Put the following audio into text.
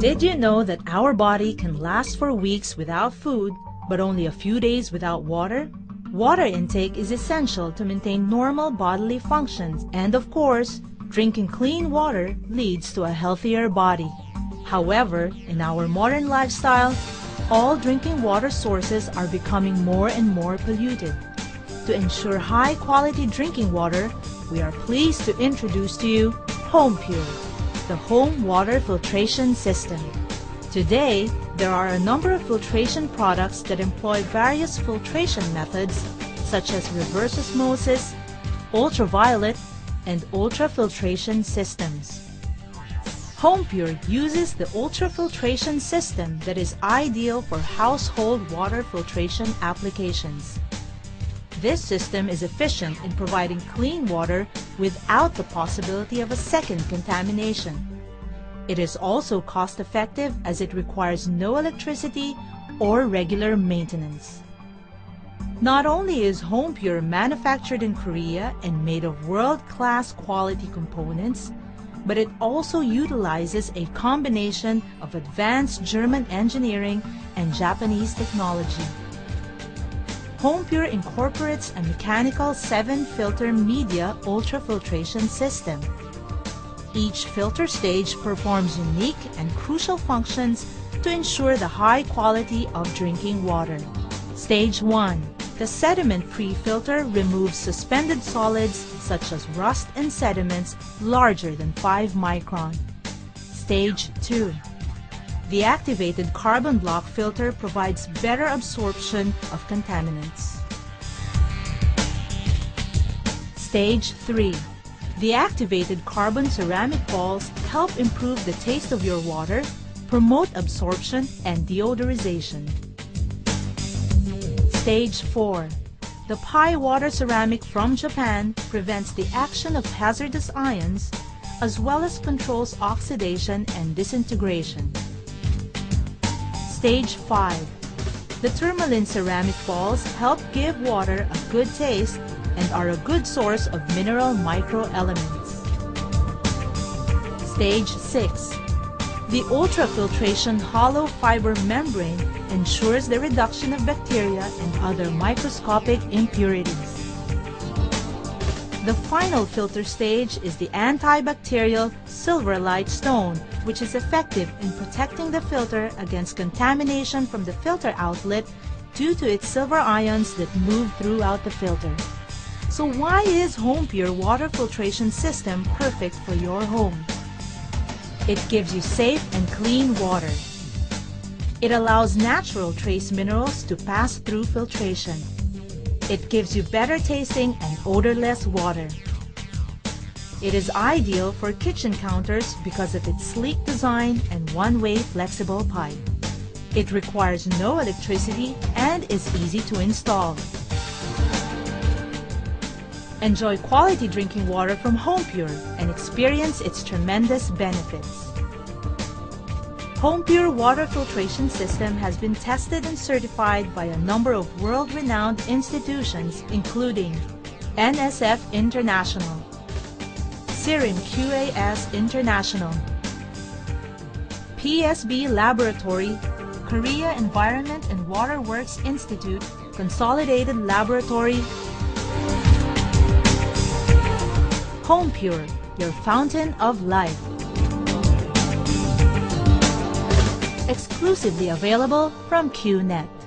Did you know that our body can last for weeks without food, but only a few days without water? Water intake is essential to maintain normal bodily functions, and of course, drinking clean water leads to a healthier body. However, in our modern lifestyle, all drinking water sources are becoming more and more polluted. To ensure high quality drinking water, we are pleased to introduce to you HomePure, the home water filtration system. Today, there are a number of filtration products that employ various filtration methods such as reverse osmosis, ultraviolet, and ultrafiltration systems. HomePure uses the ultrafiltration system that is ideal for household water filtration applications. This system is efficient in providing clean water without the possibility of a second contamination. It is also cost effective as it requires no electricity or regular maintenance. Not only is HomePure manufactured in Korea and made of world-class quality components, but it also utilizes a combination of advanced German engineering and Japanese technology. HomePure incorporates a mechanical 7-filter media ultrafiltration system. Each filter stage performs unique and crucial functions to ensure the high quality of drinking water. Stage 1. The sediment pre-filter removes suspended solids such as rust and sediments larger than 5 micron. Stage 2. The activated carbon block filter provides better absorption of contaminants. Stage 3. The activated carbon ceramic balls help improve the taste of your water, promote absorption and deodorization. Stage 4. The Pi water ceramic from Japan prevents the action of hazardous ions as well as controls oxidation and disintegration. Stage 5. The tourmaline ceramic balls help give water a good taste and are a good source of mineral microelements. Stage 6. The ultrafiltration hollow fiber membrane ensures the reduction of bacteria and other microscopic impurities. The final filter stage is the antibacterial Silverlight Stone, which is effective in protecting the filter against contamination from the filter outlet due to its silver ions that move throughout the filter. So why is HomePure water filtration system perfect for your home? It gives you safe and clean water. It allows natural trace minerals to pass through filtration. It gives you better tasting and odorless water. It is ideal for kitchen counters because of its sleek design and one-way flexible pipe. It requires no electricity and is easy to install. Enjoy quality drinking water from HomePure and experience its tremendous benefits. HomePure water filtration system has been tested and certified by a number of world-renowned institutions including NSF International, Serim QAS International, PSB Laboratory, Korea Environment and Water Works Institute, Consolidated Laboratory, HomePure, your fountain of life. Exclusively available from QNet.